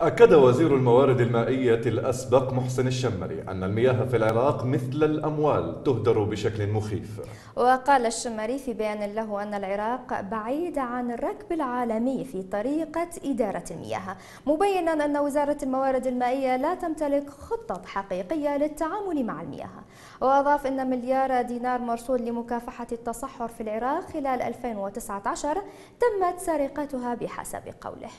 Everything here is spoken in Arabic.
أكد وزير الموارد المائية الأسبق محسن الشمري أن المياه في العراق مثل الأموال تهدر بشكل مخيف. وقال الشمري في بيان له أن العراق بعيد عن الركب العالمي في طريقة إدارة المياه مبينا أن وزارة الموارد المائية لا تمتلك خطة حقيقية للتعامل مع المياه. وأضاف أن مليار دينار مرصود لمكافحة التصحر في العراق خلال 2019 تمت سرقتها بحسب قوله.